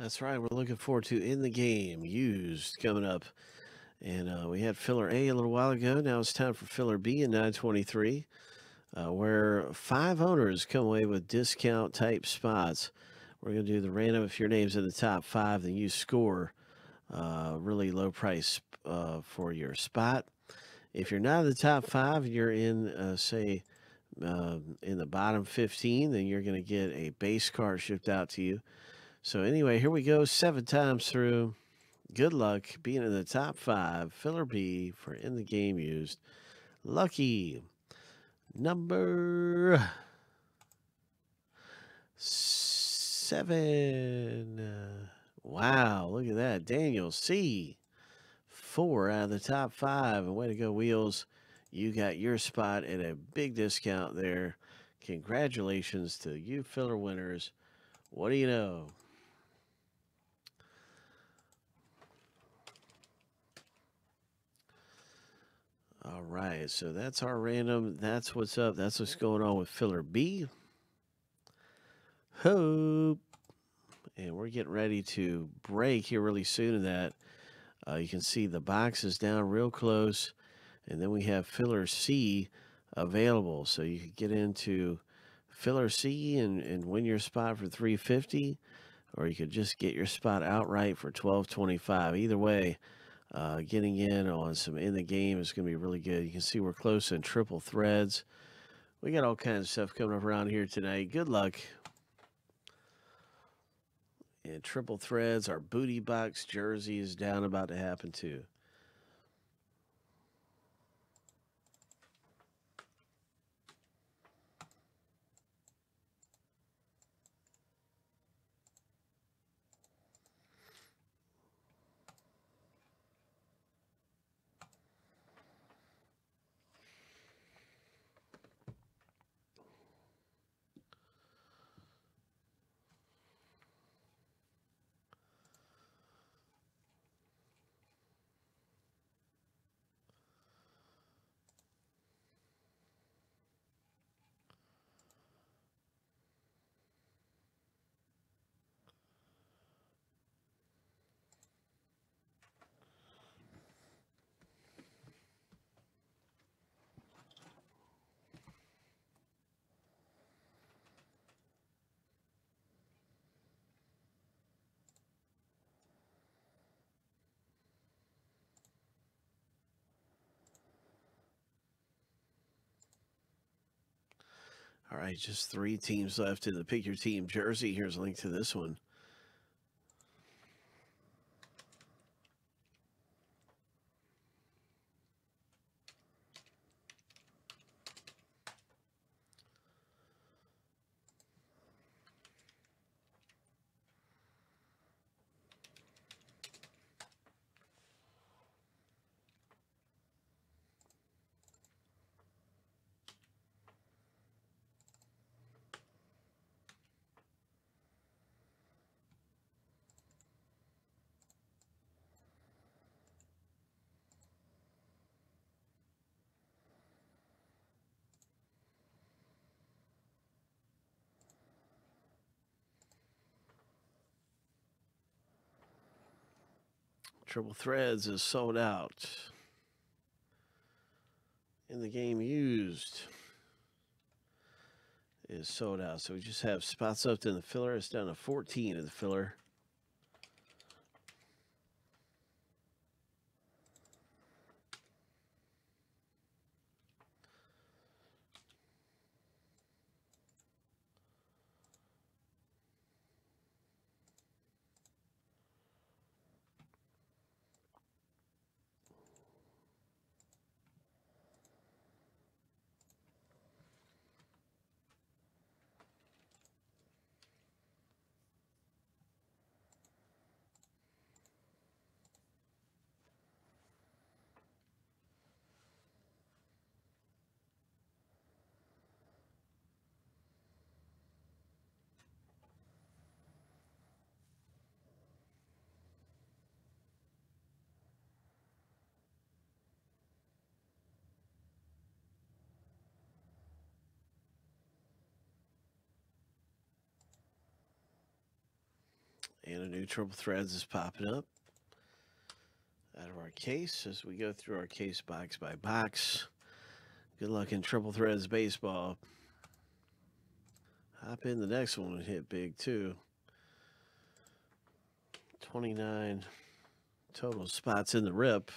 That's right. We're looking forward to in the game used coming up. And uh, we had filler A a little while ago. Now it's time for filler B in 923, uh, where five owners come away with discount type spots. We're going to do the random. If your name's in the top five, then you score uh, really low price uh, for your spot. If you're not in the top five, you're in, uh, say, uh, in the bottom 15, then you're going to get a base card shipped out to you. So anyway, here we go, seven times through. Good luck being in the top five. Filler B for in the game used. Lucky number seven. Wow, look at that. Daniel C. Four out of the top five. And way to go, Wheels. You got your spot at a big discount there. Congratulations to you filler winners. What do you know? All right, so that's our random. That's what's up. That's what's going on with filler B. Hope. And we're getting ready to break here really soon in that. Uh, you can see the box is down real close. And then we have filler C available. So you can get into filler C and, and win your spot for 350 or you could just get your spot outright for 1225. Either way, uh, getting in on some in the game is going to be really good. You can see we're close in triple threads. We got all kinds of stuff coming up around here tonight. Good luck. And triple threads, our booty box jersey is down about to happen too. All right, just three teams left in the pick your team jersey. Here's a link to this one. Triple Threads is sold out. In the game used is sold out. So we just have spots left in the filler. It's down to 14 in the filler. And a new Triple Threads is popping up out of our case as we go through our case box by box. Good luck in Triple Threads Baseball. Hop in the next one and hit big too. 29 total spots in the rip.